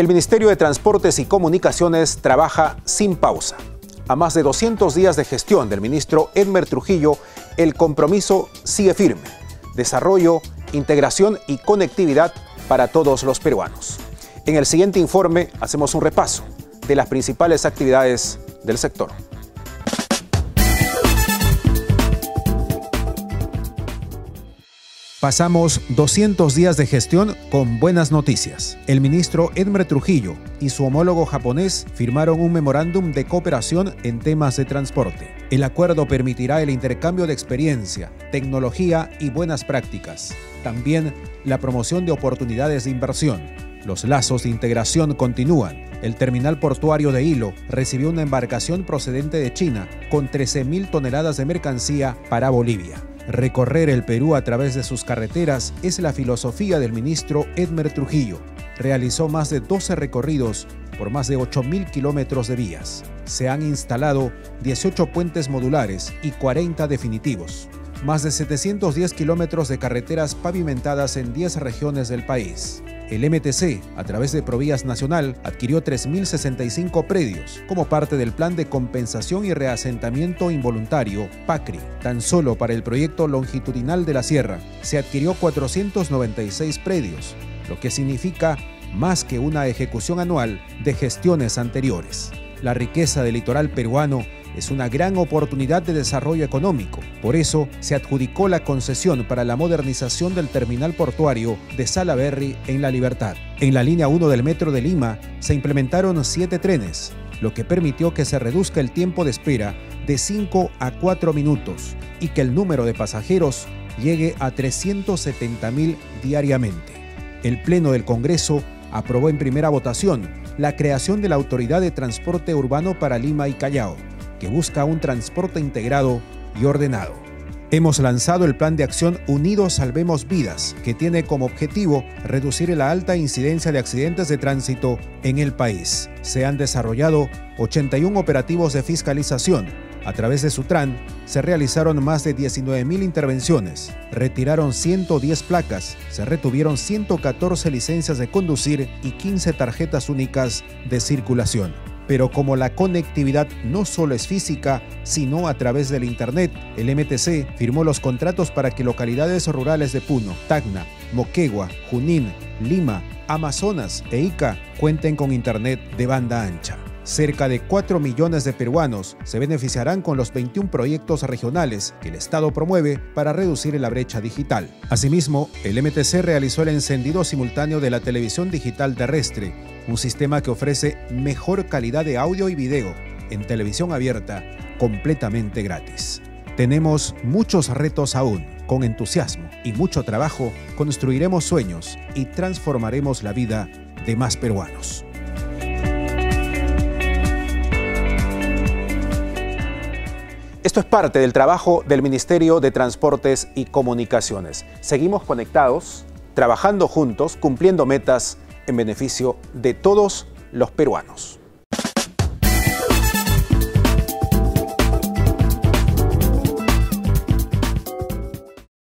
El Ministerio de Transportes y Comunicaciones trabaja sin pausa. A más de 200 días de gestión del ministro Edmer Trujillo, el compromiso sigue firme. Desarrollo, integración y conectividad para todos los peruanos. En el siguiente informe hacemos un repaso de las principales actividades del sector. Pasamos 200 días de gestión con buenas noticias. El ministro Edmer Trujillo y su homólogo japonés firmaron un memorándum de cooperación en temas de transporte. El acuerdo permitirá el intercambio de experiencia, tecnología y buenas prácticas. También la promoción de oportunidades de inversión. Los lazos de integración continúan. El terminal portuario de Hilo recibió una embarcación procedente de China con 13.000 toneladas de mercancía para Bolivia. Recorrer el Perú a través de sus carreteras es la filosofía del ministro Edmer Trujillo. Realizó más de 12 recorridos por más de 8.000 kilómetros de vías. Se han instalado 18 puentes modulares y 40 definitivos. Más de 710 kilómetros de carreteras pavimentadas en 10 regiones del país. El MTC, a través de Provías Nacional, adquirió 3.065 predios como parte del Plan de Compensación y Reasentamiento Involuntario, PACRI. Tan solo para el proyecto longitudinal de la Sierra se adquirió 496 predios, lo que significa más que una ejecución anual de gestiones anteriores. La riqueza del litoral peruano es una gran oportunidad de desarrollo económico. Por eso se adjudicó la concesión para la modernización del terminal portuario de Salaberry en La Libertad. En la línea 1 del metro de Lima se implementaron siete trenes, lo que permitió que se reduzca el tiempo de espera de 5 a 4 minutos y que el número de pasajeros llegue a 370.000 diariamente. El Pleno del Congreso aprobó en primera votación la creación de la Autoridad de Transporte Urbano para Lima y Callao que busca un transporte integrado y ordenado. Hemos lanzado el plan de acción Unidos Salvemos Vidas, que tiene como objetivo reducir la alta incidencia de accidentes de tránsito en el país. Se han desarrollado 81 operativos de fiscalización. A través de Sutran se realizaron más de 19.000 intervenciones, retiraron 110 placas, se retuvieron 114 licencias de conducir y 15 tarjetas únicas de circulación pero como la conectividad no solo es física, sino a través del Internet, el MTC firmó los contratos para que localidades rurales de Puno, Tacna, Moquegua, Junín, Lima, Amazonas e Ica cuenten con Internet de banda ancha. Cerca de 4 millones de peruanos se beneficiarán con los 21 proyectos regionales que el Estado promueve para reducir la brecha digital. Asimismo, el MTC realizó el encendido simultáneo de la televisión digital terrestre, un sistema que ofrece mejor calidad de audio y video en televisión abierta completamente gratis. Tenemos muchos retos aún. Con entusiasmo y mucho trabajo construiremos sueños y transformaremos la vida de más peruanos. Esto es parte del trabajo del Ministerio de Transportes y Comunicaciones. Seguimos conectados, trabajando juntos, cumpliendo metas en beneficio de todos los peruanos.